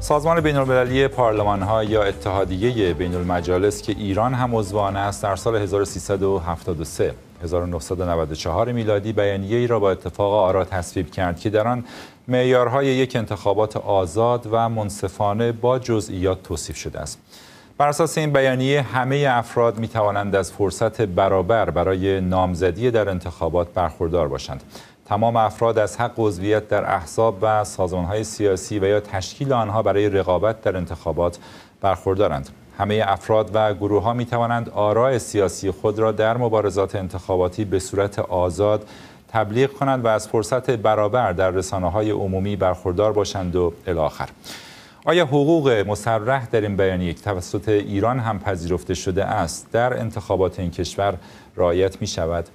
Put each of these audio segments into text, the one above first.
سازمان بین المللی پارلمان ها یا اتحادیه بین المجالس که ایران هم عضوان است در سال 1373 1994 میلادی بیانیه ای را با اتفاق آرا تصویب کرد که در آن معیارهای یک انتخابات آزاد و منصفانه با جزئیات توصیف شده است. بر اساس این بیانیه همه افراد می توانند از فرصت برابر برای نامزدی در انتخابات برخوردار باشند. تمام افراد از حق عضویت در احزاب و سازمانهای سیاسی و یا تشکیل آنها برای رقابت در انتخابات برخوردارند. همه افراد و گروه ها می توانند آراء سیاسی خود را در مبارزات انتخاباتی به صورت آزاد تبلیغ کنند و از فرصت برابر در رسانه های عمومی برخوردار باشند و الاخر. آیا حقوق مصرح در این بیانیه توسط ایران هم پذیرفته شده است در انتخابات این کشور رعایت می شود؟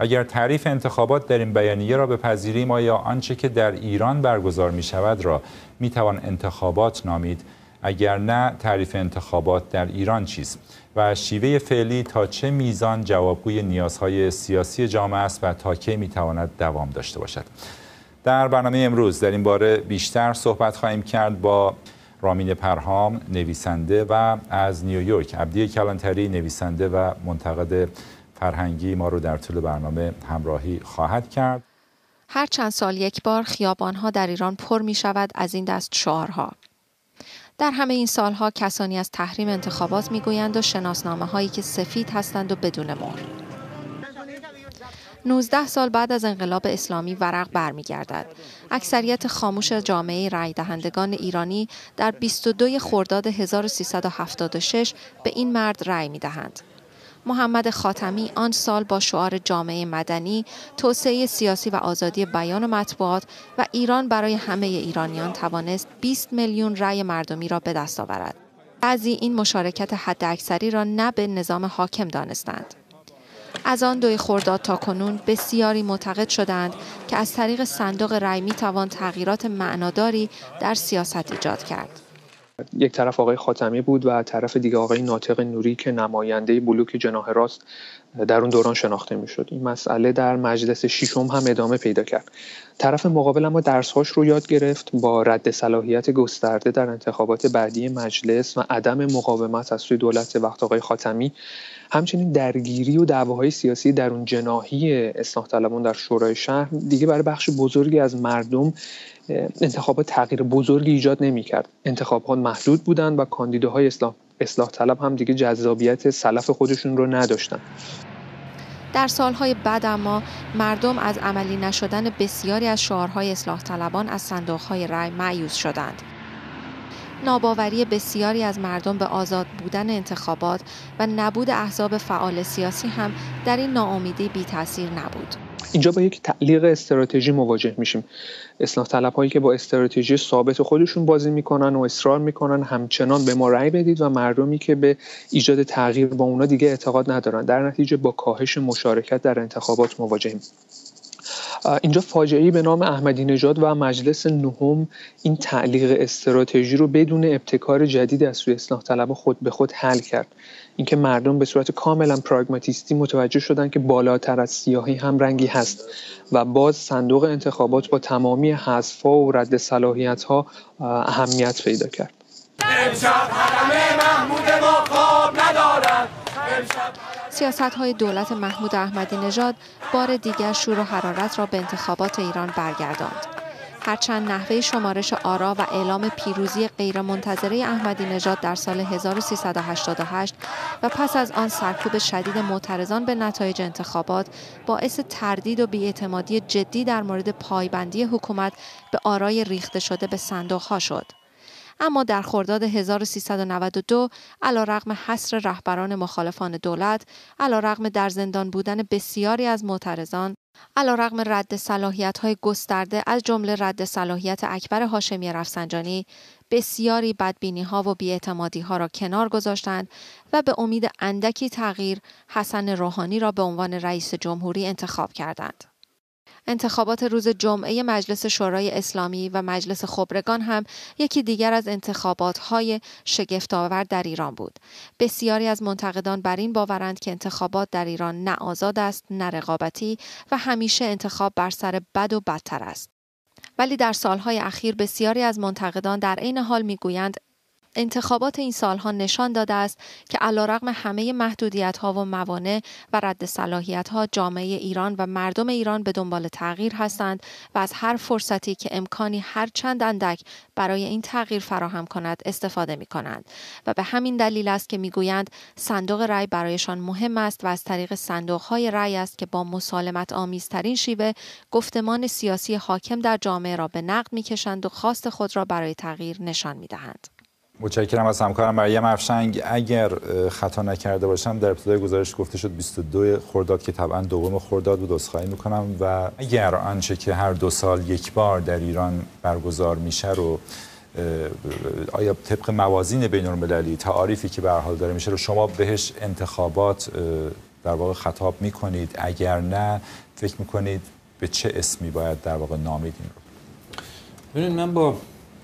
اگر تعریف انتخابات در این بیانیه را بپذیریم آیا آنچه که در ایران برگزار می شود را می توان انتخابات نامید؟ اگر نه تعریف انتخابات در ایران چیست و شیوه فعلی تا چه میزان جوابگوی نیازهای سیاسی جامعه است و تا کی می‌تواند دوام داشته باشد در برنامه امروز در این باره بیشتر صحبت خواهیم کرد با رامین پرهام نویسنده و از نیویورک عبدی کلانتری نویسنده و منتقد فرهنگی ما رو در طول برنامه همراهی خواهد کرد هر چند سال یک بار خیابانها در ایران پر می شود از این دست شعارها در همه این سالها کسانی از تحریم انتخابات می‌گویند و شناسنامه هایی که سفید هستند و بدون مهر 19 سال بعد از انقلاب اسلامی ورق برمیگردد. اکثریت خاموش جامعه رای دهندگان ایرانی در 22 خرداد 1376 به این مرد رای می دهند. محمد خاتمی آن سال با شعار جامعه مدنی، توسعه سیاسی و آزادی بیان و مطبوعات و ایران برای همه ایرانیان توانست 20 میلیون رأی مردمی را به دست آورد. بعضی این مشارکت حداکثری را نه به نظام حاکم دانستند. از آن دوی خرداد تا کنون بسیاری معتقد شدند که از طریق صندوق رأی می توان تغییرات معناداری در سیاست ایجاد کرد. یک طرف آقای خاتمی بود و طرف دیگه آقای ناطق نوری که نماینده بلوک جناح راست در اون دوران شناخته می‌شد. این مسئله در مجلس ششم هم ادامه پیدا کرد. طرف مقابل اما درسهاش رو یاد گرفت با رد صلاحیت گسترده در انتخابات بعدی مجلس و عدم مقاومت از سوی دولت وقت آقای خاتمی. همچنین درگیری و دعواهای سیاسی در اون جناهی اصلاح طلبان در شورای شهر دیگه برای بخش بزرگی از مردم انتخابات تغییر بزرگی ایجاد نمی‌کرد. انتخابات محدود بودند و کاندیداهای اصلاح اصلاح طلب هم دیگه جذابیت سلف خودشون رو نداشتن در سالهای بعد اما مردم از عملی نشدن بسیاری از شعارهای اصلاح طلبان از صندوقهای رأی معیوز شدند. ناباوری بسیاری از مردم به آزاد بودن انتخابات و نبود احزاب فعال سیاسی هم در این ناامیدی بی تاثیر نبود. اینجا با یک تعلیق استراتژی مواجه میشیم. اصلاح طلب هایی که با استراتژی ثابت خودشون بازی می‌کنن و اصرار می‌کنن همچنان به ما رأی بدید و مردمی که به ایجاد تغییر با اونا دیگه اعتقاد ندارن. در نتیجه با کاهش مشارکت در انتخابات مواجهیم. اینجا فاجعه به نام احمدی نژاد و مجلس نهم این تعلیق استراتژی رو بدون ابتکار جدید از سوی اصلاح طلب خود به خود حل کرد. اینکه مردم به صورت کاملا پراگماتیستی متوجه شدن که بالاتر از سیاهی هم رنگی هست و باز صندوق انتخابات با تمامی حذفها و رد صلاحیت ها اهمیت پیدا کرد سیاست های دولت محمود احمدی نژاد بار دیگر شور و حرارت را به انتخابات ایران برگرداند. هرچند نحوه شمارش آرا و اعلام پیروزی غیرمنتظره احمدی نژاد در سال 1388 و پس از آن سرکوب شدید معترضان به نتایج انتخابات باعث تردید و بیاعتمادی جدی در مورد پایبندی حکومت به آرای ریخته شده به صندوق ها شد. اما در خرداد 1392 رغم حصر رهبران مخالفان دولت رغم در زندان بودن بسیاری از معترضان رغم رد صلاحیت های گسترده از جمله رد صلاحیت اکبر هاشمی رفسنجانی بسیاری بدبینی ها و بیاعتمادی ها را کنار گذاشتند و به امید اندکی تغییر حسن روحانی را به عنوان رئیس جمهوری انتخاب کردند. انتخابات روز جمعه مجلس شورای اسلامی و مجلس خبرگان هم یکی دیگر از انتخابات های شگفتآور در ایران بود. بسیاری از منتقدان بر این باورند که انتخابات در ایران نه آزاد است نه رقابتی و همیشه انتخاب بر سر بد و بدتر است. ولی در سالهای اخیر بسیاری از منتقدان در عین حال می‌گویند انتخابات این سالها نشان داده است که علیرغم همه محدودیت ها و موانع و رد صلاحیت ها جامعه ایران و مردم ایران به دنبال تغییر هستند و از هر فرصتی که امکانی هر چند اندک برای این تغییر فراهم کند استفاده می کنند و به همین دلیل است که می‌گویند صندوق رأی برایشان مهم است و از طریق صندوق های رأی است که با مسالمت آمیزترین شیوه گفتمان سیاسی حاکم در جامعه را به نقد می‌کشند و خواست خود را برای تغییر نشان می‌دهند. متشکرم از همکارم. مریم افشنگ اگر خطا نکرده باشم در ابتدای گزارش گفته شد 22 خرداد که طبعا دوم خرداد بود عذرخواهی می‌کنم. و اگر آنچه که هر دو سال یک بار در ایران برگزار میشه رو آیا طبق موازین بین المللی تعاریفی که به حال داره میشه رو شما بهش انتخابات در واقع خطاب می‌کنید؟ اگر نه فکر می‌کنید به چه اسمی باید در واقع نامید این رو؟ من با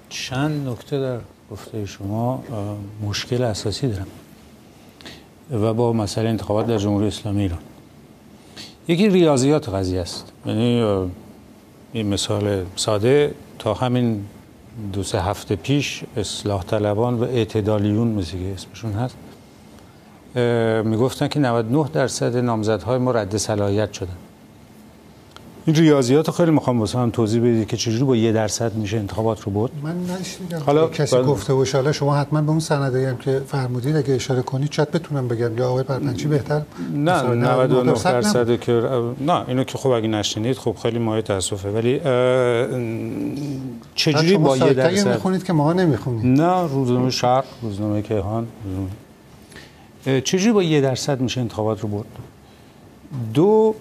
چند نکته در گفته شما مشکل اساسی دارم. و با مسئله انتخابات در جمهوری اسلامی ایران. یکی ریاضیات قضیه است. یعنی این مثال ساده. تا همین دو سه هفته پیش اصلاح طلبان و اعتدالیون مثل که اسمشون هست می‌گفتن که 99 درصد نامزدهای ما رد صلاحیت شدن. این ریاضیات خیلی می‌خوام واسه هم توضیح بدید که چجوری با یه درصد میشه انتخابات رو برد. من نشیدم حالا کسی بل... گفته باشه حالا شما حتما به اون سندی هم که فرمودید اگه اشاره کنید چت بتونم بگم. یا آقای برپنچی بهتر؟ نه 99 درصد که نه اینو که خب اگه نشینید خب خیلی مایه تاسفه. ولی چجوری با یه درصد می‌خونید که ما نمی‌خونید نه روزنامه شرق روزنامه کیهان چجوری با یه درصد میشه انتخابات رو برد؟ دو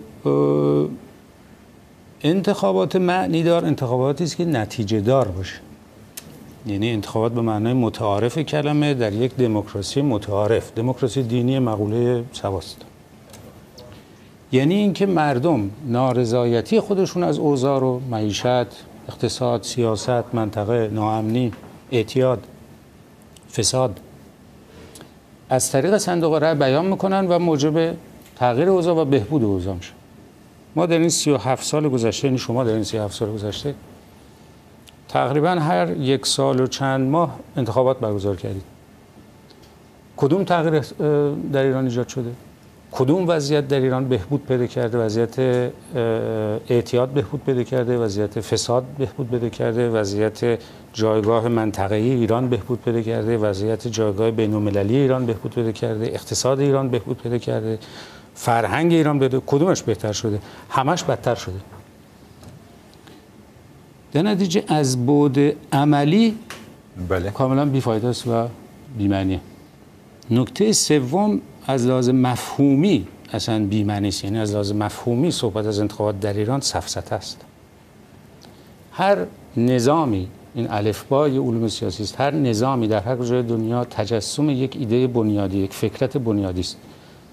انتخابات معنی دار انتخاباتی است که نتیجه دار باشه. یعنی انتخابات به معنای متعارف کلمه در یک دموکراسی متعارف. دموکراسی دینی مقوله سواست. یعنی اینکه مردم نارضایتی خودشون از اوضاع و معیشت اقتصاد سیاست منطقه ناامنی اعتیاد فساد از طریق صندوق رأی بیان می‌کنن و موجب تغییر اوضاع و بهبود اوضاع میشه. ما در این 37 سال گذشته یعنی شما در این 37 سال گذشته تقریبا هر یک سال و چند ماه انتخابات برگزار کردید. کدوم تغییر در ایران ایجاد شده؟ کدوم وضعیت در ایران بهبود پیدا کرده؟ وضعیت اعتیاد بهبود پیدا کرده؟ وضعیت فساد بهبود پیدا کرده؟ وضعیت جایگاه منطقه‌ای ایران بهبود پیدا کرده؟ وضعیت جایگاه بین‌المللی ایران بهبود پیدا کرده؟ اقتصاد ایران بهبود پیدا کرده؟ فرهنگ ایران بده کدومش بهتر شده؟ همش بدتر شده. در نتیجه از بود عملی بله. کاملا بیفایده است و بیمعنیه. نکته سوم از لحاظ مفهومی اصلا بیمعنی است. یعنی از لحاظ مفهومی صحبت از انتخابات در ایران سفسط است. هر نظامی این الفبای علوم سیاسی است هر نظامی در هر جای دنیا تجسم یک ایده بنیادی یک فکرت بنیادی است.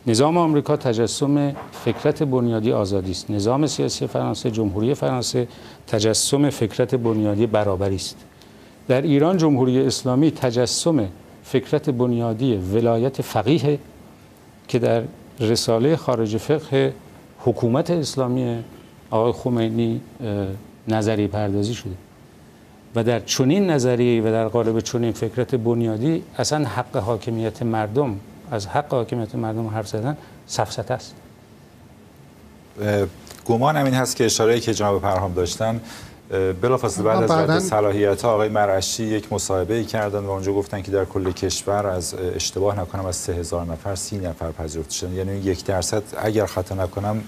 نظام آمریکا تجسم فکرت بنیادی آزادی است. نظام سیاسی فرانسه جمهوری فرانسه تجسم فکرت بنیادی برابری است. در ایران جمهوری اسلامی تجسم فکرت بنیادی ولایت فقیه که در رساله خارج فقه حکومت اسلامی آقای خمینی نظری پردازی شده. و در چنین نظریه و در قالب چنین فکرت بنیادی اصلا حق حاکمیت مردم از حق حاکمیت مردم حرف زدن سفسط است. گمان این هست که اشاره که جناب پرهام داشتن بلافاصله بعد از رد صلاحیت آقای مرعشی یک مصاحبه ای کردن و اونجا گفتن که در کل کشور از اشتباه نکنم از 3000 نفر 30 نفر پذیرفته شدن. یعنی یک درصد اگر خطا نکنم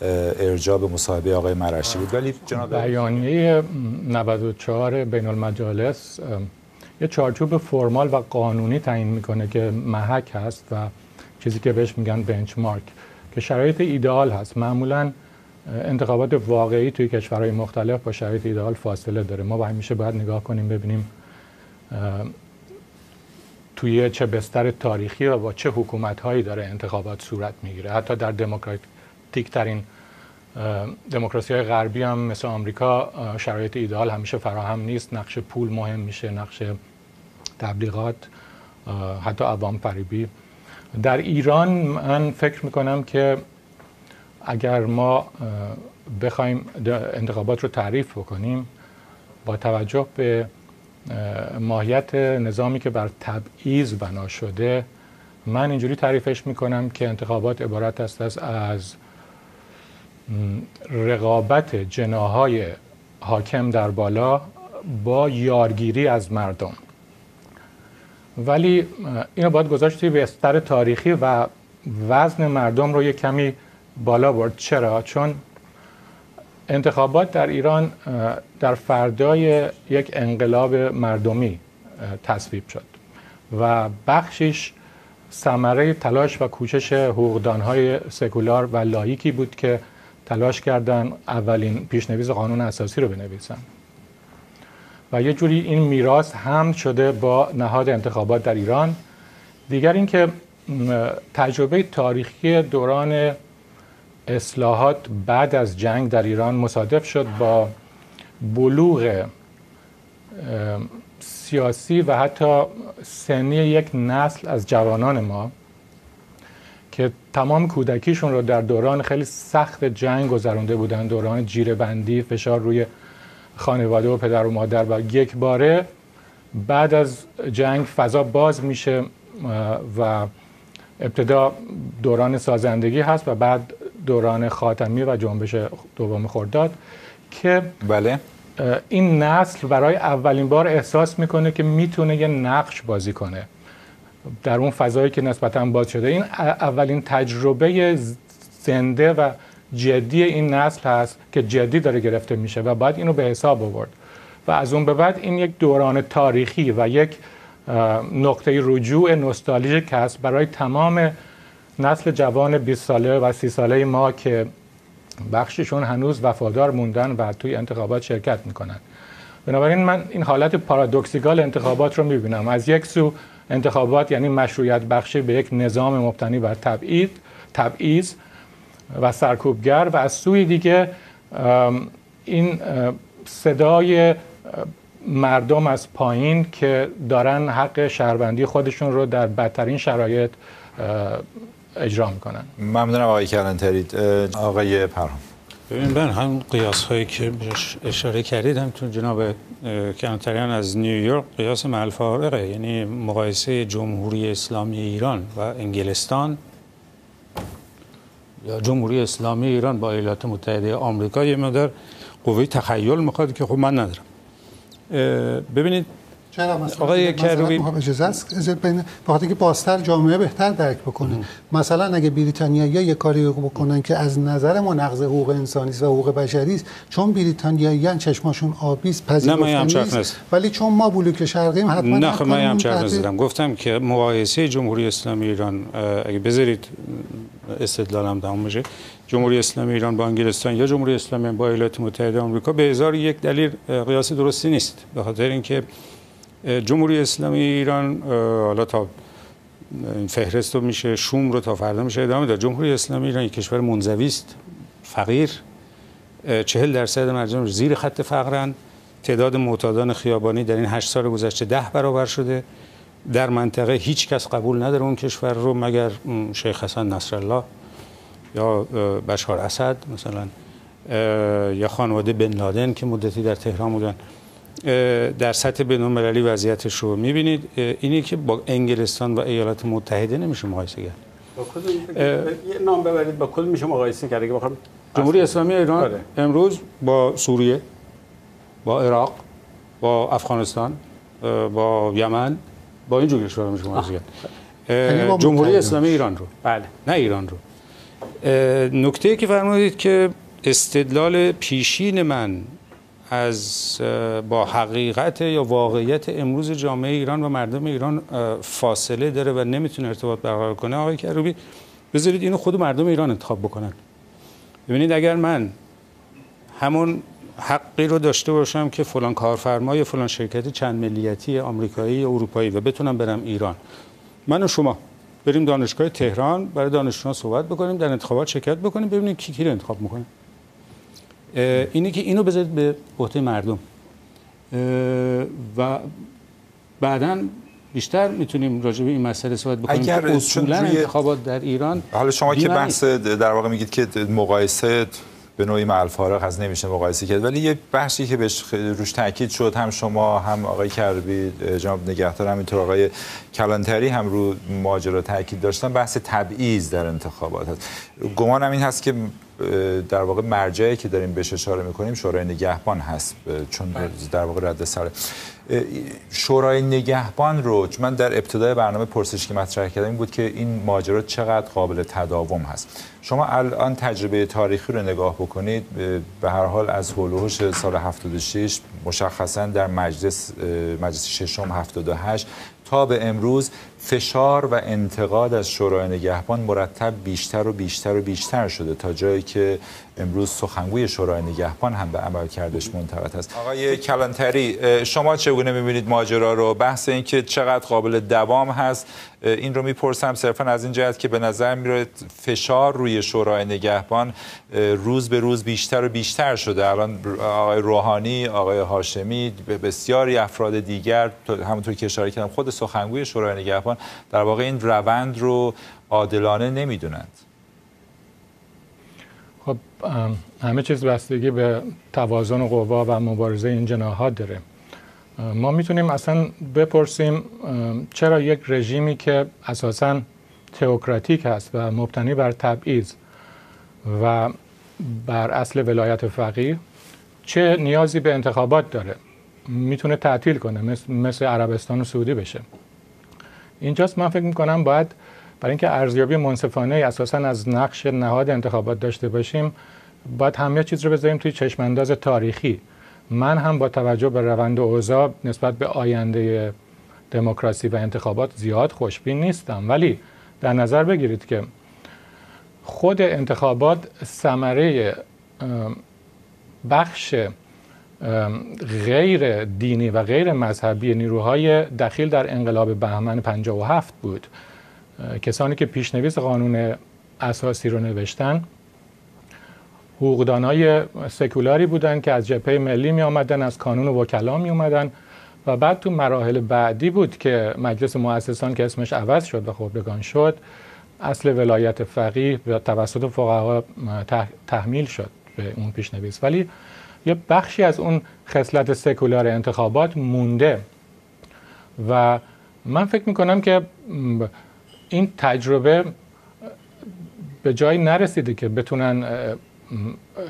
ارجاع به مصاحبه آقای مرعشی بود. ولی جناب بیانیه 94 بین المجالس یه چارچوب فرمال و قانونی تعیین می‌کنه که محک هست و چیزی که بهش میگن بنچمارک که شرایط ایدئال هست. معمولا انتخابات واقعی توی کشورهای مختلف با شرایط ایدئال فاصله داره. ما با همیشه باید نگاه کنیم ببینیم توی چه بستر تاریخی و با چه حکومت هایی داره انتخابات صورت می‌گیره. حتی در دموکراتیک ترین دموکراسی های غربی هم مثل آمریکا شرایط ایدال همیشه فراهم نیست. نقش پول مهم میشه نقش تبلیغات حتی عوام فریبی. در ایران من فکر می‌کنم که اگر ما بخوایم انتخابات رو تعریف بکنیم با توجه به ماهیت نظامی که بر تبعیض بنا شده من اینجوری تعریفش می‌کنم که انتخابات عبارت است از از رقابت جناهای حاکم در بالا با یارگیری از مردم ولی اینو باید گذاشت توی بستر تاریخی و وزن مردم رو یک کمی بالا برد چرا؟ چون انتخابات در ایران در فردای یک انقلاب مردمی تصویب شد و بخشش ثمره تلاش و کوشش حقوقدانهای سکولار و لایکی بود که تلاش کردن اولین پیشنویس قانون اساسی رو بنویسن. و یه جوری این میراث هم شده با نهاد انتخابات در ایران. دیگر اینکه تجربه تاریخی دوران اصلاحات بعد از جنگ در ایران مصادف شد با بلوغ سیاسی و حتی سنی یک نسل از جوانان ما. که تمام کودکیشون رو در دوران خیلی سخت جنگ گذرونده بودن دوران جیره بندی فشار روی خانواده و پدر و مادر. و یک باره بعد از جنگ فضا باز میشه و ابتدا دوران سازندگی هست و بعد دوران خاتمی و جنبش دوم خرداد که بله. این نسل برای اولین بار احساس می‌کنه که می‌تونه یه نقش بازی کنه. در اون فضایی که نسبتا باز شده. این اولین تجربه زنده و جدی این نسل هست که جدی داره گرفته میشه و باید اینو به حساب آورد. و از اون به بعد این یک دوران تاریخی و یک نقطه رجوع نوستالژیک هست برای تمام نسل جوان 20 ساله و 30 ساله ما که بخششون هنوز وفادار موندن و توی انتخابات شرکت می‌کنن. بنابراین من این حالت پارادوکسیکال انتخابات رو می‌بینم. از یک سو انتخابات یعنی مشروعیت بخشی به یک نظام مبتنی بر تبعید تبعیض و سرکوبگر و از سوی دیگه این صدای مردم از پایین که دارن حق شهروندی خودشون رو در بدترین شرایط اجرا می‌کنن. ممنونم آقای کلانتری آقای پرهام. ببین من هم قیاس هایی که اشاره کردید همتون جناب کلانتریان از نیویورک قیاس ملفارقه یعنی مقایسه جمهوری اسلامی ایران و انگلستان یا جمهوری اسلامی ایران با ایالات متحده آمریکا یه مقدار قوه تخیل می‌خواد که خب من ندارم. ببینید چرا مثلا آقای کروبی اجازه است بین بخاطر که بازتر جامعه بهتر درک بکنه. مثلا اگه بریتانیا یا یه کاری بکنن که از نظر ما نقض حقوق انسانی و حقوق بشری است چون بریتانیاییان چشماشون آبی است نیست. ولی چون ما بلوک شرقیم حتما نه خب من هم چرخ گفتم که مقایسه جمهوری اسلامی ایران اگه بذارید استدلالم تمام بشه جمهوری اسلامی ایران با انگلستان یا جمهوری اسلامی با ایالات متحده آمریکا به هزار یک دلیل قیاس درستی نیست. به خاطر اینکه جمهوری اسلامی ایران حالا تا این فهرست رو میشه شوم رو تا فردا میشه ادامه داد. جمهوری اسلامی ایران یک کشور منزوی است فقیر. چهل درصد مردم زیر خط فقرن. تعداد معتادان خیابانی در این هشت سال گذشته ده برابر شده. در منطقه هیچ کس قبول نداره اون کشور رو مگر شیخ حسن نصرالله یا بشار اسد مثلا یا خانواده بن لادن که مدتی در تهران بودن. در سطح بین المللی وضعیتش رو می‌بینید. اینی که با انگلستان و ایالات متحده نمیشه مقایسه کرد. با یه نام ببرید. با کدوم میشه مقایسه کرد؟ اگه بخوام جمهوری اسلامی ایران آره. امروز با سوریه با عراق با افغانستان با یمن با این جور کشورها میشه مقایسه کرد. یعنی جمهوری اسلامی ایران رو. بله. نه ایران رو. نکته که فرمودید که استدلال پیشین من از با حقیقت یا واقعیت امروز جامعه ایران و مردم ایران فاصله داره و نمی‌تونه ارتباط برقرار کنه. آقای کروبی بذارید اینو خود مردم ایران انتخاب بکنن. ببینید اگر من همون حقی رو داشته باشم که فلان کارفرما یا فلان شرکت چند ملیتی آمریکایی یا اروپایی و بتونم برم ایران. من و شما بریم دانشگاه تهران برای دانشجویان صحبت بکنیم در انتخابات شرکت بکنیم ببینیم کی کی رو انتخاب می‌کنه. اینه که اینو بذارید به عهده مردم. و بعدا بیشتر می‌تونیم راجع به این مسئله صحبت بکنیم. اگر اصولا انتخابات در ایران حالا شما که بحث در واقع میگید که مقایسه به نوعی مع الفارق از نمیشه مقایسه کرد ولی یه بخشی که بهش روش تاکید شد هم شما هم آقای کربی جناب نگهدار همینطور آقای کلانتری هم رو ماجرا تاکید داشتن بحث تبعیض در انتخابات هست. گمانم این هست که در واقع مرجعی که داریم بهش اشاره می‌کنیم شورای نگهبان هست چون بله. در واقع رد سر شورای نگهبان رو من در ابتدای برنامه پرسش که مطرح کردم این بود که این ماجرا چقدر قابل تداوم هست شما الان تجربه تاریخی رو نگاه بکنید به هر حال از هولوش سال 76 مشخصا در مجلس مجلس ششم 78 تا به امروز فشار و انتقاد از شورای نگهبان مرتب بیشتر و بیشتر و بیشتر شده تا جایی که امروز سخنگوی شورای نگهبان هم به عمل کردش منتقد است. آقای کلانتری شما چگونه می‌بینید ماجرا رو؟ بحث این که چقدر قابل دوام هست این رو می‌پرسم صرفا از این جهت که به نظر میره فشار روی شورای نگهبان روز به روز بیشتر و بیشتر شده. الان آقای روحانی آقای هاشمی بسیاری افراد دیگر همونطور که اشاره کردم خود سخنگوی شورای نگهبان در واقع این روند رو عادلانه نمی‌دونند. خب همه چیز بستگی به توازن قوا و مبارزه این جناحات داره. ما می‌تونیم اصلا بپرسیم چرا یک رژیمی که اساسا تئوکراتیک هست و مبتنی بر تبعیض و بر اصل ولایت فقیه چه نیازی به انتخابات داره؟ می‌تونه تعطیل کنه مثل, مثل عربستان و سعودی بشه. اینجاست من فکر می‌کنم باید برای اینکه ارزیابی منصفانه اساسا از نقش نهاد انتخابات داشته باشیم باید همه چیز رو بذاریم توی چشمانداز تاریخی. من هم با توجه به روند اوضاع نسبت به آینده دموکراسی و انتخابات زیاد خوشبین نیستم. ولی در نظر بگیرید که خود انتخابات ثمره بخش غیر دینی و غیر مذهبی نیروهای دخیل در انقلاب بهمن 57 بود. کسانی که پیشنویس قانون اساسی رو نوشتن حقوقدانای سکولاری بودن که از جبهه ملی می آمدن از کانون وکلا می اومدن و بعد تو مراحل بعدی بود که مجلس مؤسسان که اسمش عوض شد و خبرگان شد اصل ولایت فقیه توسط فقها تحمیل شد به اون پیشنویس. ولی یه بخشی از اون خصلت سکولار انتخابات مونده. و من فکر می‌کنم که این تجربه به جایی نرسیده که بتونن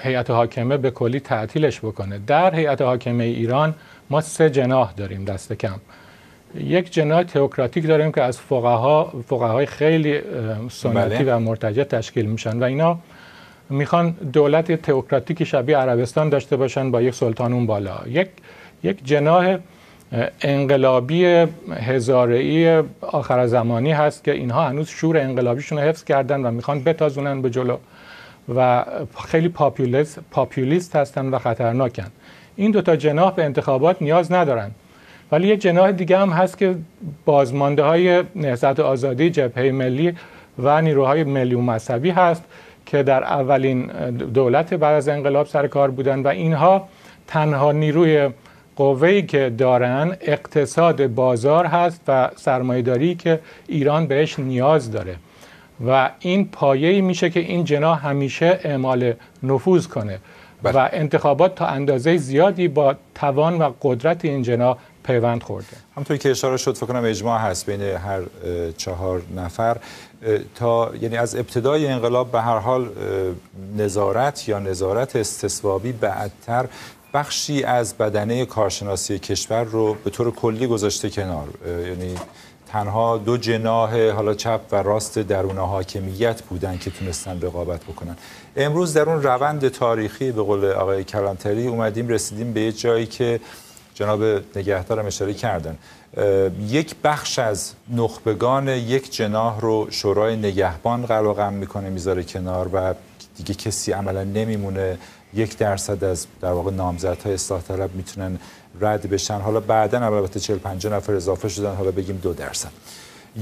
هیئت حاکمه به کلی تعطیلش بکنه. در هیئت حاکمه ایران ما سه جناح داریم دست کم. یک جناح تئوکراتیک داریم که از فقها فقهای خیلی سنتی بله. و مرتجع تشکیل میشن و اینا می‌خوان دولت تئوکراتیک شبیه عربستان داشته باشن با یک سلطان اون بالا. یک یک جناح انقلابی هزاره‌ای آخر زمانی هست که اینها هنوز شور انقلابیشون رو حفظ کردن و می‌خوان بتازونن به جلو و خیلی پاپولیست, پاپولیست هستن و خطرناکن. این دوتا جناح به انتخابات نیاز ندارن. ولی یک جناح دیگه هم هست که بازمانده های نهضت آزادی جبهه ملی و نیروهای ملی و مذهبی هست که در اولین دولت بعد از انقلاب سر کار بودن و اینها تنها نیروی قوه‌ای که دارن اقتصاد بازار هست و سرمایه‌داری که ایران بهش نیاز داره. و این پایه‌ای میشه که این جناح همیشه اعمال نفوذ کنه بله. و انتخابات تا اندازه زیادی با توان و قدرت این جناح پیوند خورده. همطوری که اشاره شد فکر کنم اجماع هست بین هر چهار نفر. تا یعنی از ابتدای انقلاب به هر حال نظارت یا نظارت استثوابی بعدتر بخشی از بدنه کارشناسی کشور رو به طور کلی گذاشته کنار. یعنی تنها دو جناح حالا چپ و راست درون حاکمیت بودن که تونستن رقابت بکنن. امروز در اون روند تاریخی به قول آقای کلانتری اومدیم رسیدیم به یه جایی که جناب نگهدارم اشاره کردن. یک بخش از نخبگان یک جناح رو شورای نگهبان قلقم می‌کنه می‌ذاره کنار و دیگه کسی عملا نمیمونه. یک درصد از در واقع نامزدهای اصلاح طلب می‌تونن رد بشن. حالا بعدا البته 40 50 نفر اضافه شدن حالا بگیم دو درصد.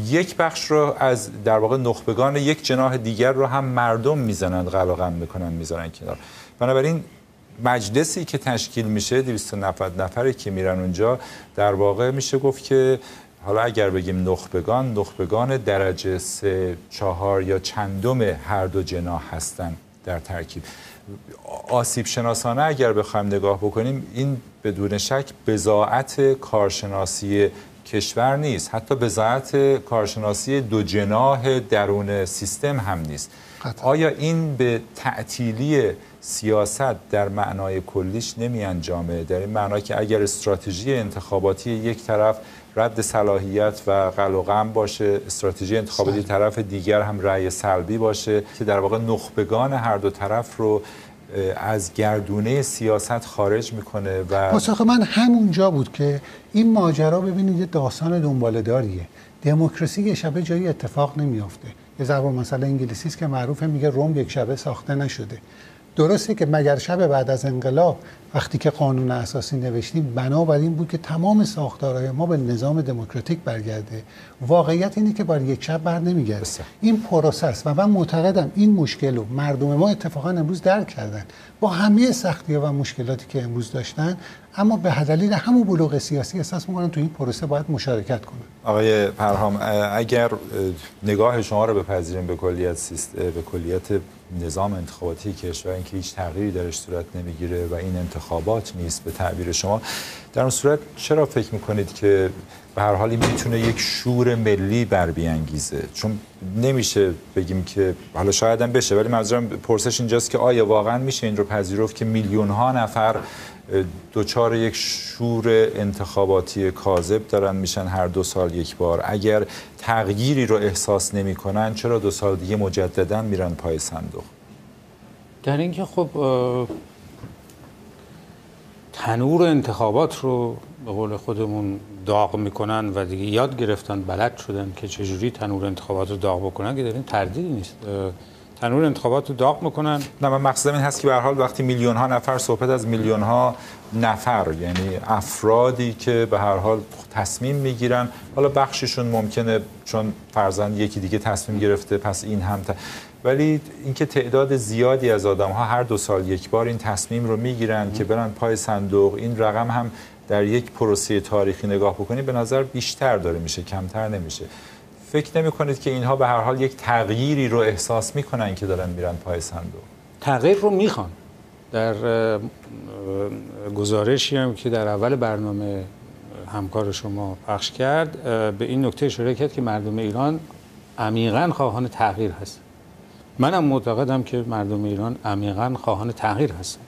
یک بخش رو از در واقع نخبگان یک جناح دیگر رو هم مردم می‌زنند قلقم می‌کنن می‌ذارن کنار. بنابراین مجلسی که تشکیل میشه 290 نفری که میرن اونجا در واقع میشه گفت که حالا اگر بگیم نخبگان نخبگان درجه سه چهار یا چندم هر دو جناح هستن در ترکیب. آسیب شناسانه اگر بخوایم نگاه بکنیم این بدون شک بزاعت کارشناسی کشور نیست. حتی بزاعت کارشناسی دو جناح درون سیستم هم نیست. آیا این به تعطیلی سیاست در معنای کلیش نمی انجامه در این معنا که اگر استراتژی انتخاباتی یک طرف رد صلاحیت و قلقم باشه استراتژی انتخاباتی طرف دیگر هم رأی سلبی باشه که در واقع نخبگان هر دو طرف رو از گردونه سیاست خارج می‌کنه و پاسخ من همونجا بود که این ماجرا ببینید داستان دنباله داریه دموکراسی یه شبه جایی اتفاق نمیافته. یه ضرب مثلا انگلیسی است که معروفه میگه روم یک شبه ساخته نشده. درسته که مگر شب بعد از انقلاب وقتی که قانون اساسی نوشتیم بنابر این بود که تمام ساختارهای ما به نظام دموکراتیک برگرده. واقعیت اینه که بار یک شب بر نمیگرده. این process و من معتقدم این مشکل رو مردم ما اتفاقا امروز درک کردن. با همه سختی و مشکلاتی که امروز داشتن اما به دلیل همون بلوغ سیاسی احساس می‌کنن تو این پروسه باید مشارکت کنن. آقای پرهام اگر نگاه شما رو بپذیریم به کلیت به کلیت نظام انتخاباتی کشور اینکه هیچ تغییری درش صورت نمی‌گیره و این انتخابات نیست به تعبیر شما. در اون صورت چرا فکر می‌کنید که به هر حالی می‌تونه یک شور ملی بر بیانگیزه؟ چون نمیشه بگیم که حالا شاید هم بشه ولی منظورم پرسش اینجاست که آیا واقعا میشه این رو پذیرفت که میلیون ها نفر دوچار یک شور انتخاباتی کاذب دارن میشن هر دو سال یک بار. اگر تغییری رو احساس نمی‌کنن چرا دو سال دیگه مجددا میرن پای صندوق؟ در اینکه خب تنور انتخابات رو به قول خودمون داغ می‌کنن و دیگه یاد گرفتن بلد شدن که چجوری تنور انتخابات رو داغ بکنن که در این تردیدی نیست. تنور انتخابات رو داغ می‌کنن. نه من مقصدم این هست که به حال وقتی میلیون ها نفر صحبت از میلیون ها نفر یعنی افرادی که به هر حال تصمیم می‌گیرن حالا بخششون ممکنه چون فرزند یکی دیگه تصمیم گرفته پس این هم ت... ولی اینکه تعداد زیادی از آدم ها هر دو سال یک بار این تصمیم رو می‌گیرن که برن پای صندوق این رقم هم در یک پروسه تاریخی نگاه بکنید به نظر بیشتر داره میشه کمتر نمیشه. فکر نمی کنید که اینها به هر حال یک تغییری رو احساس می‌کنن که دارن میرن پای صندوق؟ تغییر رو می‌خوان. در گزارشی هم که در اول برنامه همکار شما پخش کرد به این نکته اشاره کرد که مردم ایران عمیقا خواهان تغییر هست منم معتقدم که مردم ایران عمیقا خواهان تغییر هستن.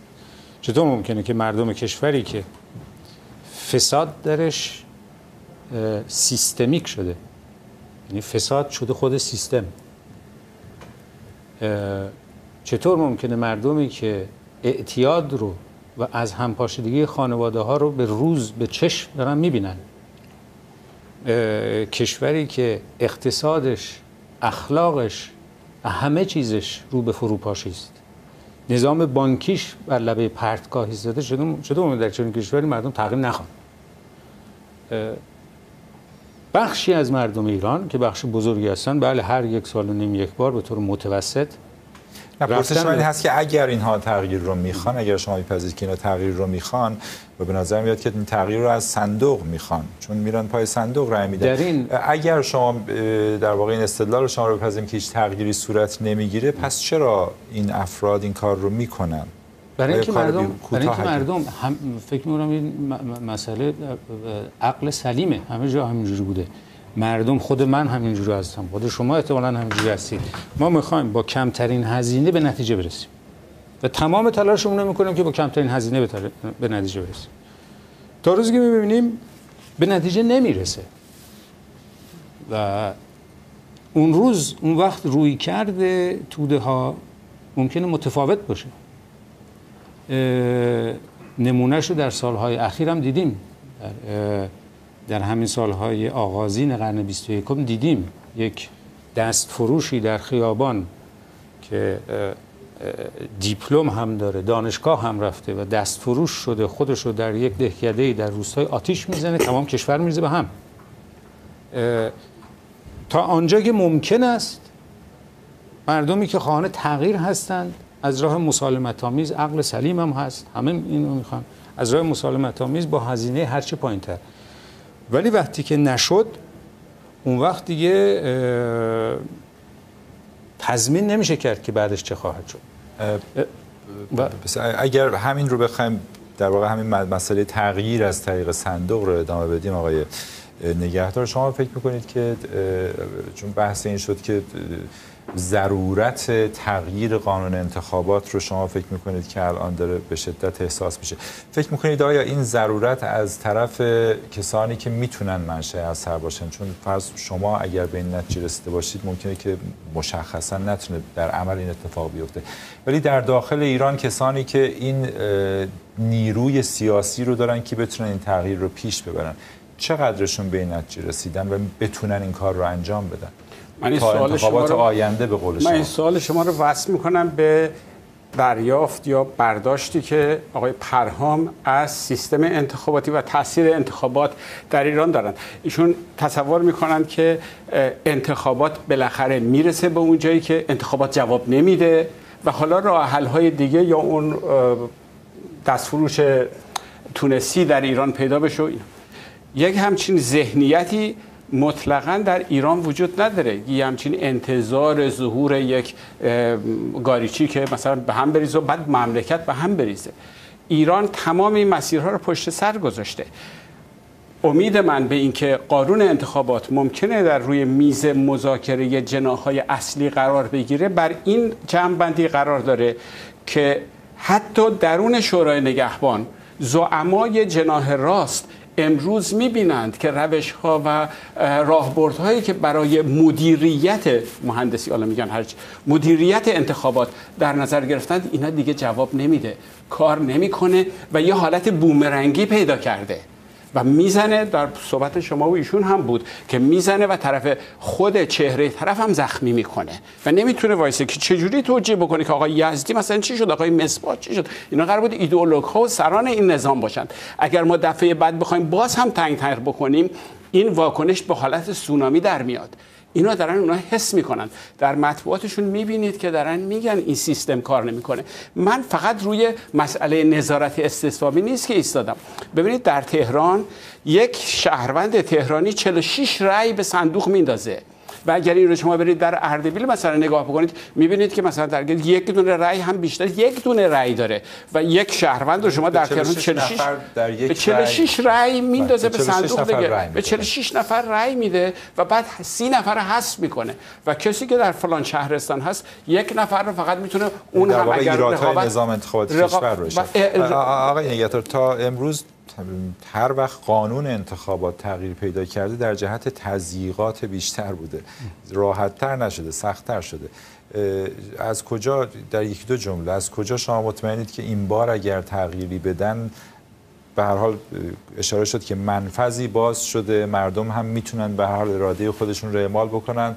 چطور ممکنه که مردم کشوری که فساد درش سیستمیک شده یعنی فساد شده خود سیستم. چطور ممکنه مردمی که اعتیاد رو و از همپاشدگی خانواده ها رو به روز به چشم دارن می‌بینن؟ کشوری که اقتصادش اخلاقش همه چیزش رو به فروپاشی است. نظام بانکیش بر لبه پرتگاه ایستاده شده چطور در چنین کشوری مردم تغییر نخوان؟ بخشی از مردم ایران که بخش بزرگی هستن بله هر یک سال و نیم یک بار به طور متوسط پرسش من هست که اگر اینها تغییر رو می‌خوان اگر شما میپذیرید که اینا تغییر رو می‌خوان و به نظر میاد که این تغییر رو از صندوق می‌خوان چون میرن پای صندوق رای میدن. این... اگر شما در واقع این استدلال رو شما رو بپذیریم که هیچ تغییری صورت نمی‌گیره پس چرا این افراد این کار رو می‌کنن؟ برای اینکه مردم برای اینکه مردم هم فکر می‌کنم این مسئله عقل سلیمه. همه جا همینجوری بوده. مردم خود من همینجوری هستم. خود شما احتمالاً همینجوری هستید. ما می‌خوایم با کمترین هزینه به نتیجه برسیم. و تمام تلاشمون رو می‌کنیم که با کمترین هزینه به, نتیجه برسیم. تا روزی که می‌بینیم به نتیجه نمی‌رسه. و اون روز اون وقت روی کرده توده ها ممکنه متفاوت باشه. نمونهش رو در سالهای اخیر هم دیدیم. در, در همین سالهای آغازین قرن 21 دیدیم یک دست فروشی در خیابان که دیپلم هم داره دانشگاه هم رفته و دست فروش شده خودش رو در یک دهکده در روستای آتیش می‌زنه تمام کشور میزه به هم. تا آنجا که ممکن است مردمی که خواهان تغییر هستند از راه مسالمت آمیز عقل سلیم هم هست. همه اینو می‌خوان. از راه مسالمت آمیز با هزینه هرچه پایین تر ولی وقتی که نشد اون وقت دیگه تضمین نمیشه کرد که بعدش چه خواهد شد. اگر همین رو بخوایم در واقع همین مسئله تغییر از طریق صندوق رو ادامه بدیم آقای نگهدار شما فکر می‌کنید که چون بحث این شد که ضرورت تغییر قانون انتخابات رو شما فکر می‌کنید که الان داره به شدت احساس میشه. فکر می‌کنید آیا این ضرورت از طرف کسانی که می‌تونن منشأ اثر باشن؟ چون فرض شما اگر به این نتیجه رسیده باشید ممکنه که مشخصا نتونه در عمل این اتفاق بیفته. ولی در داخل ایران کسانی که این نیروی سیاسی رو دارن که بتونن این تغییر رو پیش ببرن چقدرشون به این نتیجه رسیدن و بتونن این کار رو انجام بدن؟ من این سوال شما رو آینده به قول شما من این سوال شما رو وصل می‌کنم به دریافت یا برداشتی که آقای پرهام از سیستم انتخاباتی و تاثیر انتخابات در ایران دارند. ایشون تصور می‌کنند که انتخابات بالاخره می‌رسه به اون جایی که انتخابات جواب نمیده و حالا راه حل های دیگه یا اون دستفروش تونسی در ایران پیدا بشه. یک همچین ذهنیتی مطلقا در ایران وجود نداره. یه همچین انتظار ظهور یک گاریچی که مثلا به هم بریزه و بعد مملکت به هم بریزه. ایران تمام این مسیرها رو پشت سر گذاشته. امید من به اینکه قانون انتخابات ممکنه در روی میز مذاکره جناهای اصلی قرار بگیره بر این جمعبندی قرار داره که حتی درون شورای نگهبان زعمای جناه راست امروز می‌بینند که روش ها و راهبردهایی که برای مدیریت مهندسی حالا میگن هرچی مدیریت انتخابات در نظر گرفتند اینا دیگه جواب نمیده کار نمی‌کنه و یه حالت بومرنگی پیدا کرده. و می‌زنه در صحبت شما و ایشون هم بود که می‌زنه و طرف خود چهره طرف هم زخمی می‌کنه و نمی‌تونه وایسه که چجوری توجیه بکنه که آقای یزدی مثلا چی شد آقای مصباح چی شد؟ اینا قرار بود ایدئولوگ ها و سران این نظام باشند اگر ما دفعه بعد بخوایم باز هم تنگ تنگ بکنیم این واکنش به حالت سونامی در میاد. اینا دارن اونا حس می‌کنن. در مطبوعاتشون می‌بینید که دارن میگن این سیستم کار نمی‌کنه. من فقط روی مسئله نظارت استثبابی نیست که ایستادم. ببینید در تهران یک شهروند تهرانی 46 رأی به صندوق میندازه. و اگر این رو شما برید در اردبیل مثلا نگاه بکنید می‌بینید که مثلا در یک دونه رأی هم بیشتر یک دونه رأی داره و یک شهروند رو شما در تهران 46 به 46 رأی میندازه به صندوق دیگه. به 46 نفر رأی میده و بعد 30 نفر حذف می‌کنه و کسی که در فلان شهرستان هست یک نفر رو فقط می‌تونه اون هم اگر رقابت نظام انتخاباتی کشور باشه آقای نگهدار تا امروز هر وقت قانون انتخابات تغییر پیدا کرده در جهت تضییقات بیشتر بوده. راحتتر نشده سختتر شده. از کجا در یکی دو جمله از کجا شما مطمئنید که این بار اگر تغییری بدن به هر حال اشاره شد که منفذی باز شده مردم هم می‌تونن به هر حال اراده خودشون رو اعمال بکنن.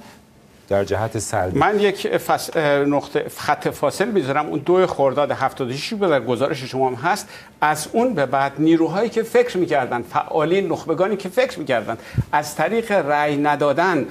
در جهت سلبی من یک فس... نقطه خط فاصل می‌ذارم. اون دو خرداد 76 به در گزارش شما هم هست. از اون به بعد نیروهایی که فکر می‌کردن فعالین نخبگانی که فکر می‌کردن از طریق رأی ندادن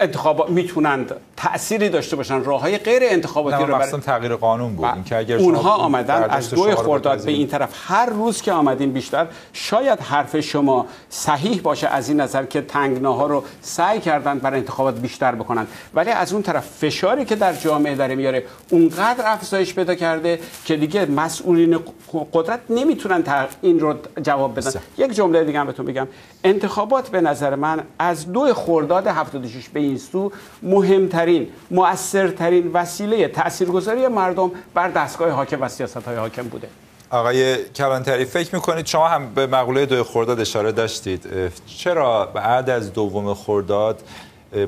انتخابات می‌تونند تأثیری داشته باشن. راه های غیر انتخاباتی رو برای تغییر قانون بود. اینکه اگر اونها آمدن از دو خرداد به این طرف. هر روز که آمدین بیشتر شاید حرف شما صحیح باشه از این نظر که تنگناها رو سعی کردن برای انتخابات بیشتر بکنن. ولی از اون طرف فشاری که در جامعه داره میاره اونقدر افزایش پیدا کرده که دیگه مسئولین قدرت نمی‌تونن این رو جواب بدن. یک جمله دیگه هم بهتون بگم. انتخابات به نظر من از دو خرداد 76 به این سو مهمترین مؤثرترین وسیله تاثیرگذاری مردم بر دستگاه حاکم و سیاست های حاکم بوده. آقای کلانتری فکر می‌کنید شما هم به مقوله دو خرداد اشاره داشتید. چرا بعد از دوم خرداد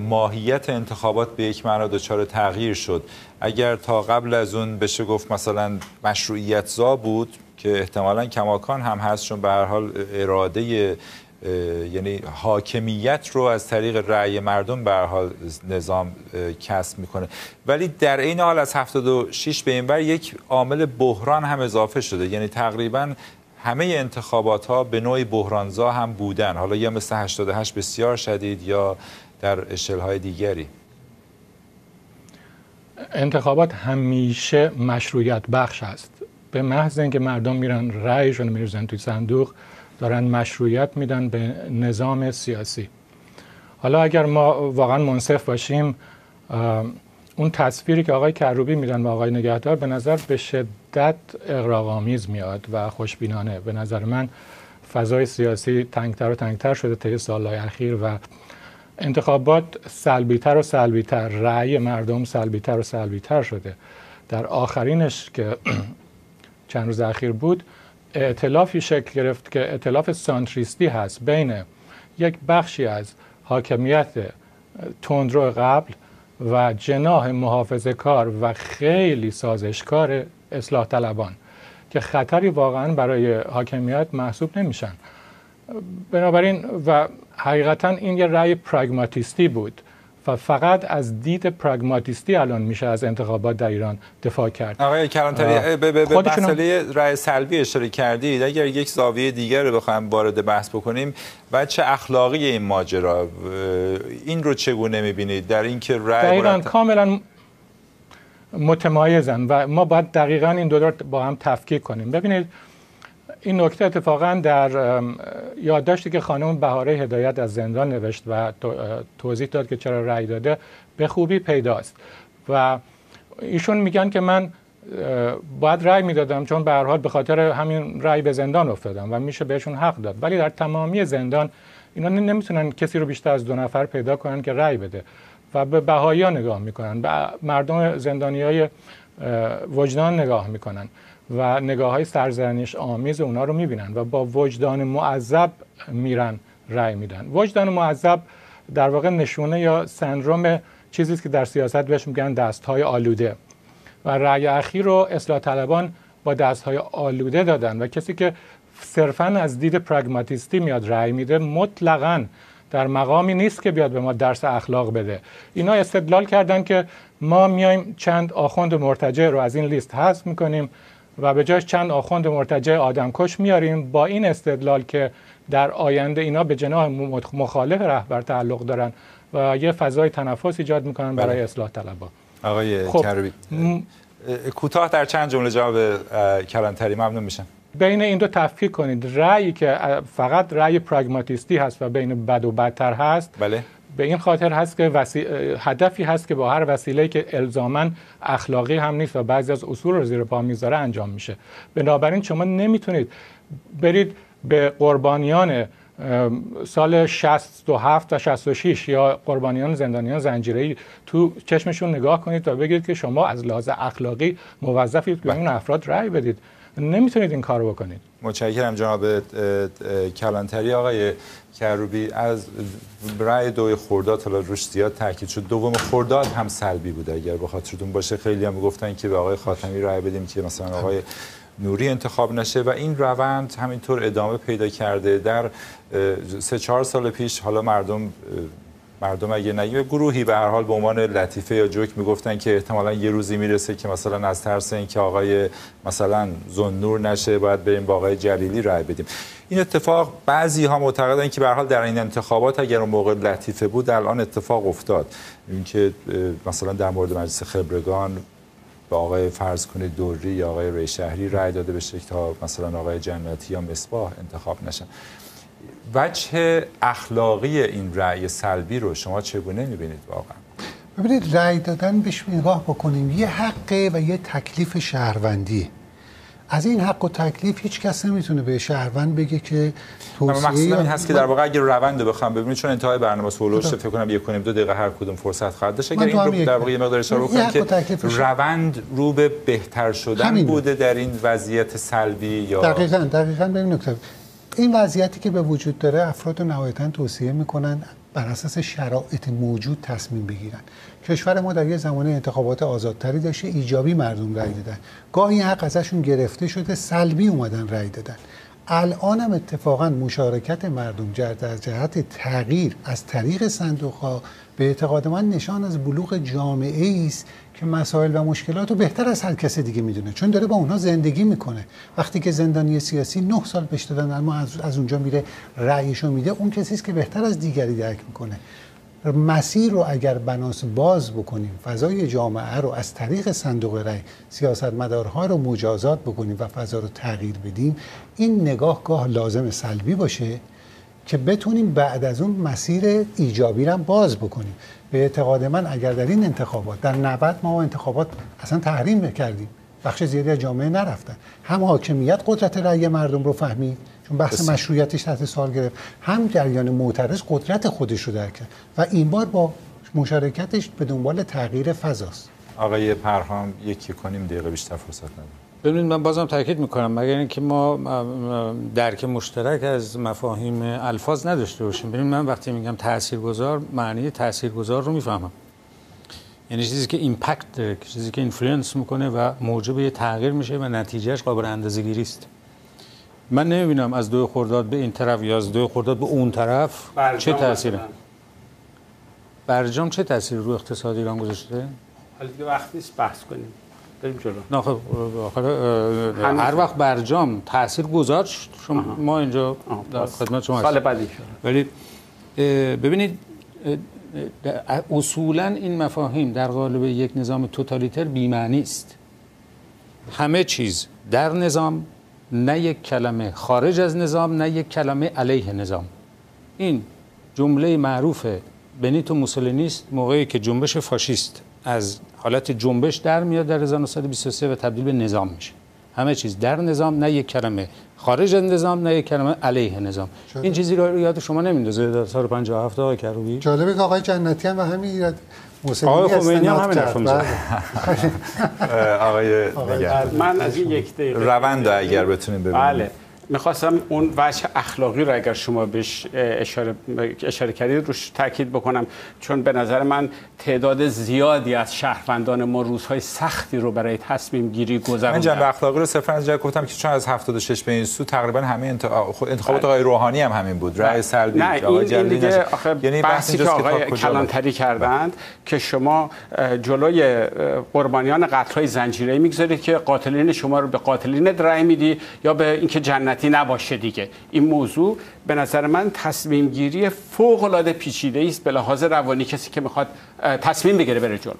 ماهیت انتخابات به یک معنا دچار تغییر شد؟ اگر تا قبل از اون بشه گفت مثلا مشروعیت زا بود که احتمالا کماکان هم هست چون به هر حال اراده یعنی حاکمیت رو از طریق رأی مردم به حال نظام کسب می‌کنه. ولی در این حال از 76 به این بر یک عامل بحران هم اضافه شده. یعنی تقریبا همه انتخابات ها به نوعی بحرانزا هم بودن. حالا یا مثل 88 بسیار شدید یا در اشل های دیگری. انتخابات همیشه مشروعیت بخش است. به محض اینکه مردم میرن رأیشون میرزن توی صندوق دارن مشروعیت میدن به نظام سیاسی. حالا اگر ما واقعا منصف باشیم اون تصویری که آقای کروبی میدن و آقای نگهدار به نظر به شدت اقراق‌آمیز میاد و خوشبینانه. به نظر من فضای سیاسی تنگتر و تنگتر شده طی سالهای اخیر و انتخابات سلبیتر و سلبیتر رأی مردم سلبیتر و سلبیتر شده. در آخرینش که چند روز اخیر بود اعتلافی شکل گرفت که اعتلاف سانتریستی هست بین یک بخشی از حاکمیت تندرو قبل و جناح محافظه کار و خیلی سازشکار اصلاح طلبان که خطری واقعا برای حاکمیت محسوب نمیشن. بنابراین و حقیقتا این یه رأی پراگماتیستی بود. و فقط از دید پراگماتیستی الان میشه از انتخابات در ایران دفاع کرد. آقای کلانتری به, به, به مسئله رأی سلبی اشاره کردید. اگر یک زاویه دیگر رو بخوایم وارد بحث بکنیم چه اخلاقی این ماجرا این رو چگونه می‌بینید؟ در اینکه رأی ایران کاملا متمایزن و ما باید دقیقا این دو رو با هم تفکیک کنیم. ببینید این نکته اتفاقا در یادداشتی که خانم بهاره هدایت از زندان نوشت و توضیح داد که چرا رأی داده به خوبی پیداست. و ایشون میگن که من باید رأی می‌دادم چون به هر حال به خاطر همین رأی به زندان افتادم و میشه بهشون حق داد. ولی در تمامی زندان اینا نمی‌تونن کسی رو بیشتر از دو نفر پیدا کنن که رأی بده و به بهایی ها نگاه می‌کنن به مردم زندانی های وجدان نگاه می‌کنن. و نگاه های سرزنش آمیز اونا رو می‌بینن و با وجدان معذب میرن رأی میدن. وجدان معذب در واقع نشونه یا سندروم چیزی که در سیاست بهش میگن دست های آلوده. و رأی اخیر رو اصلاح طلبان با دست های آلوده دادن و کسی که صرفا از دید پراگماتیستی میاد رأی میده مطلقا در مقامی نیست که بیاد به ما درس اخلاق بده. اینا استدلال کردن که ما میایم چند آخوند مرتجع رو از این لیست حذف می‌کنیم و به جاش چند آخوند مرتجع آدمکش میاریم با این استدلال که در آینده اینا به جناح مخالف رهبر تعلق دارن و یه فضای تنفس ایجاد می‌کنن برای بله. اصلاح طلبا. آقای خب کروبی کوتاه در چند جمله جواب کلانتری. ممنون میشم. بین این دو تفکیک کنید. رأیی که فقط رأی پراگماتیستی هست و بین بد و بدتر هست. بله. به این خاطر هست که وسی... هدفی هست که با هر وسیله که الزاما اخلاقی هم نیست و بعضی از اصول رو زیر پا می‌ذاره انجام میشه. بنابراین شما نمی‌تونید برید به قربانیان سال 67 و 66 یا قربانیان زندانیان زنجیره‌ای تو چشمشون نگاه کنید و بگید که شما از لحاظ اخلاقی موظفید که به اون افراد رأی بدید. نمی‌تونید این کارو بکنید. متشکرم جناب کلانتری. آقای کروبی از رأی دوی خورداد حالا روش زیاد تاکید شد. دوم خورداد هم سلبی بوده اگر به خاطرتون باشه. خیلی هم گفتن که به آقای خاتمی رأی بدیم که مثلا آقای نوری انتخاب نشه و این روند همینطور ادامه پیدا کرده. در سه چهار سال پیش حالا مردم مردم اگه نگی گروهی به هر حال به عنوان لطیفه یا جوک می‌گفتن که احتمالا یه روزی می‌رسه که مثلا از ترس اینکه آقای مثلا زنور نشه باید بریم با آقای جلیلی رای بدیم. این اتفاق بعضی ها معتقدن که به هر حال در این انتخابات اگر اون موقع لطیفه بود الان اتفاق افتاد. اینکه مثلا در مورد مجلس خبرگان به آقای فرض کنید دوری یا آقای ری شهری رای داده بشه تا مثلا آقای جنتی یا مصباح انتخاب نشن. وجه اخلاقی این رأی سلبی رو شما چگونه می‌بینید واقعا؟ ببینید رأی دادن بهش نگاه بکنیم. یه حقه و یه تکلیف شهروندی. از این حق و تکلیف هیچ کس نمی‌تونه به شهروند بگه که توصیه این هست که در واقع اگه روند بخوام ببینید چون انتهای برنامه سولوش فکر کنم یک کنیم دو دقیقه هر کدوم فرصت خواهد داشت. اگر این رو در واقع یه مقدار اشاره بکنم که روند رو به بهتر شدن بوده در این وضعیت سلبی یا دقیقاً دقیقاً به این نکته این وضعیتی که به وجود داره افراد نهایتا توصیه می‌کنن بر اساس شرایط موجود تصمیم بگیرن. کشور ما در یه زمانه انتخابات آزادتری داشته ایجابی مردم رأی دادن. گاهی حق ازشون گرفته شده سلبی اومدن رأی دادن. الان هم اتفاقا مشارکت مردم در جهت تغییر از طریق صندوق ها به اعتقاد من نشان از بلوغ جامعه است که مسائل و مشکلات رو بهتر از هر کس دیگه می‌دونه. چون داره با اونها زندگی می‌کنه. وقتی که زندانی سیاسی نه سال پیش دادن اما از, از اونجا میره رأیشو میده اون کسی است که بهتر از دیگری درک می‌کنه. مسیر رو اگر بناس باز بکنیم فضای جامعه رو از طریق صندوق رأی سیاستمدارها رو مجازات بکنیم و فضا رو تغییر بدیم این نگاه گاه لازم سلبی باشه. که بتونیم بعد از اون مسیر ایجابی رو باز بکنیم. به اعتقاد من اگر در این انتخابات در 90 ما انتخابات اصلا تحریم کردیم بخش زیادی از جامعه نرفتن. هم حاکمیت قدرت رأی مردم رو فهمید چون بحث مشروعیتش تحت سال گرفت. هم جریان معترض قدرت خودش رو درک کرد. و این بار با مشارکتش به دنبال تغییر فضاست. آقای پرهام یکی کنیم دقیقه بیشتر فرصت ندارم. ببینید من بازم تاکید می‌کنم. مگر اینکه ما درک مشترک از مفاهیم الفاظ نداشته باشیم. ببینید من وقتی میگم تاثیرگذار معنی تاثیرگذار رو می‌فهمم. یعنی چیزی که impact داره چیزی که influence می‌کنه و موجب یه تغییر میشه و نتیجهش قابل اندازه‌گیری است. من نمی‌بینم از دو خرداد به این طرف یا از دو خرداد به اون طرف چه تاثیره برجام چه تاثیری رو اقتصاد ایران گذاشته؟ حالا دیگه وقت نیست بحث کنیم. بریم جلو. نه خب هر وقت برجام تاثیر گذاشت شما ما اینجا در خدمت شما سال بعدی. ولی ببینید اصولا این مفاهیم در قالب یک نظام توتالیتر بی‌معنی است. همه چیز در نظام نه یک کلمه خارج از نظام نه یک کلمه علیه نظام. این جمله معروف بنیتو موسولینی است موقعی که جنبش فاشیست. از حالت جنبش در میاد در 1923 و تبدیل به نظام میشه. همه چیز در نظام نه یک کلمه خارج از نظام نه یک کلمه علیه نظام. شده. این چیزی رو یاد شما نمیندازه در سال 57 آقای کروبی؟ جالبه که آقای جنتی هم و همین ایراد آقای خمینی هم همین حرف بله. آقای من از این یک دقیقه روند اگر بتونیم ببینیم. بله. می‌خواستم اون وجه اخلاقی رو اگر شما بهش اشاره, اشاره کردید روش تاکید بکنم. چون به نظر من تعداد زیادی از شهروندان ما روزهای سختی رو برای تصمیم گیری گذروندن. من جنبه اخلاقی رو صرفا از جای گفتم که چون از 76 به این سو تقریبا همه انتخابات آقای روحانی هم همین بود. رأی سلبی نه این, این دیگه آخه یعنی بحثی که آقای کلانتری کردند که شما جلوی قربانیان قتل‌های زنجیره‌ای می‌گذارید که قاتلین شما رو به قاتلین رأی میدی یا به اینکه جنت نباشه دیگه. این موضوع به نظر من تصمیم گیری فوق العاده پیچیده است به لحاظ روانی کسی که می‌خواد تصمیم بگیره بره جلو.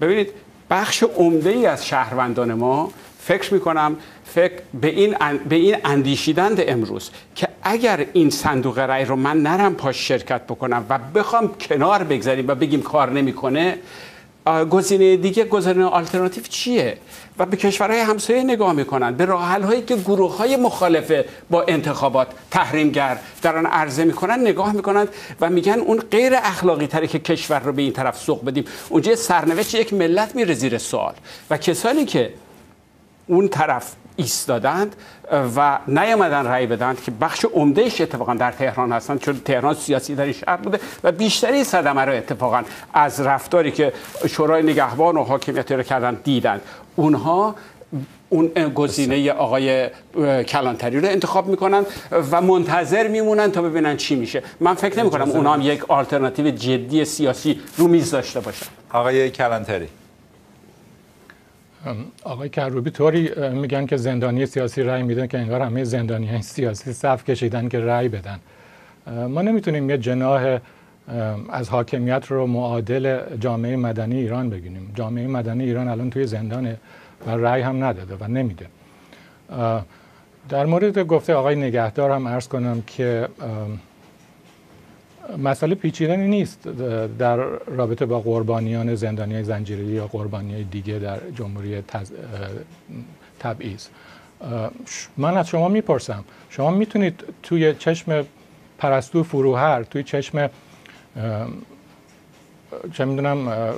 ببینید بخش عمده ای از شهروندان ما فکر می‌کنم فکر به این, به این اندیشیدند امروز که اگر این صندوق رأی رو من نرم پاش شرکت بکنم و بخوام کنار بگذاریم و بگیم کار نمی‌کنه گزینه دیگه گزینه آلترناتیو چیه؟ و به کشورهای همسایه نگاه می‌کنن. به راه هایی که گروه های مخالف با انتخابات تحریمگر دارن عرضه می‌کنن نگاه می‌کنن و میگن اون غیر اخلاقی تری که کشور رو به این طرف سوق بدیم. اونجا سرنوشت یک ملت میره زیر سوال. و کسانی که اون طرف ایستادند و نیامدن رأی بدند که بخش عمدهش اتفاقا در تهران هستند چون تهران سیاسی در این شهر بوده و بیشتری صدمه رو اتفاقا از رفتاری که شورای نگهبان و حاکمیت رو کردن دیدند اونها اون گزینه آقای کلانتری رو انتخاب می‌کنن و منتظر میمونن تا ببینن چی میشه. من فکر نمی کنم اونا هم یک آلترناتیو جدی سیاسی رو میز داشته باشن. آقای کلانتری. آقای کروبی طوری میگن که زندانی سیاسی رأی میدن که انگار همه زندانی سیاسی صف کشیدن که رأی بدن. ما نمی‌تونیم یه جناح از حاکمیت رو معادل جامعه مدنی ایران بگیریم. جامعه مدنی ایران الان توی زندانه و رأی هم نداده و نمیده. در مورد گفته آقای نگهدار هم عرض کنم که مسئله پیچیدنی نیست. در رابطه با قربانیان زندانی زنجیری یا قربانی دیگه در جمهوری تز... تبعیض. من از شما می‌پرسم شما می‌تونید توی چشم پرستو فروهر توی چشم چه می‌دونم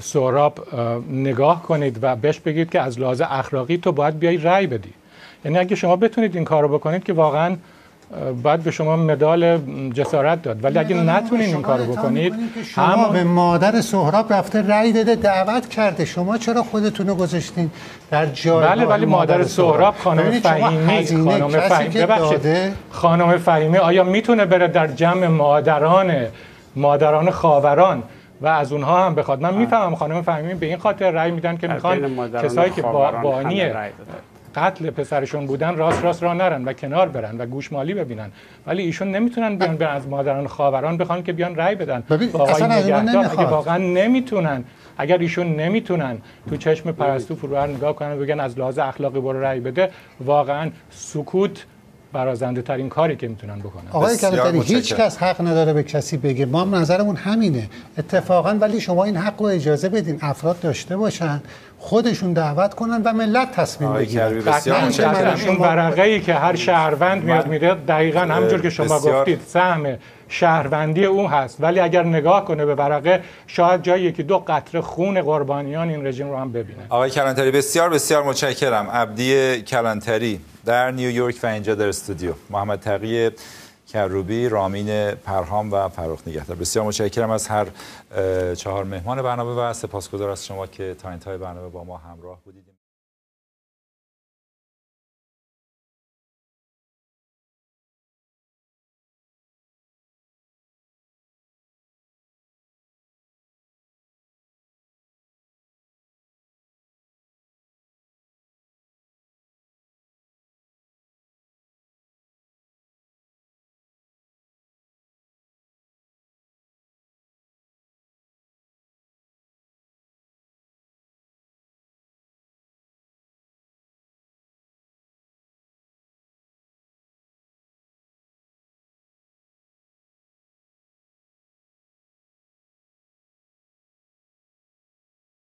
سوراب نگاه کنید و بهش بگید که از لحاظ اخلاقی تو باید بیای رأی بدی. یعنی اگه شما بتونید این کارو بکنید که واقعا باید به شما مدال جسارت داد. ولی اگه نتونین این کارو بکنید شما به مادر سهراب رفته رأی داده دعوت کرده. شما چرا خودتون رو گذاشتین در جای بله ولی مادر سهراب؟ خانم فهیمی خانم فهیمی ببخشید. خانم فهیمی آیا می‌تونه بره در جمع مادران مادران خاوران؟ و از اونها هم بخواد. من می‌فهمم خانم فهیمی به این خاطر رأی میدن که می‌خوان کسایی که بانی قتل پسرشون بودن راست راست را نرن و کنار برن و گوشمالی ببینن. ولی ایشون نمی‌تونن بیان به از مادران خاوران بخوان که بیان رأی بدن. اصلا اگه واقعا نمی‌تونن اگر ایشون نمی‌تونن تو چشم پرستو فروهر نگاه کنن و بگن از لحاظ اخلاقی برو رأی بده واقعا سکوت برازنده ترین کاری که می‌تونن بکنن. آقای کلانتری هیچ کس حق نداره به کسی بگه. ما هم نظرمون همینه. اتفاقا ولی شما این حق رو اجازه بدین افراد داشته باشن خودشون دعوت کنن و ملت تصمیم بگیرن این ورقه ای که هر شهروند میاد میده دقیقا همونجور که شما گفتید سهم شهروندی او هست. ولی اگر نگاه کنه به ورقه شاید جایی که دو قطره خون قربانیان این رژیم رو هم ببینه. آقای کلانتری بسیار بسیار متشکرم. عبدی کلانتری در نیویورک و اینجا در استودیو. محمد تقی کروبی رامین پرهام و فروخ نگهدار. بسیار متشکرم از هر چهار مهمان برنامه و سپاسگزار از شما که تا انتهای برنامه با ما همراه بودید.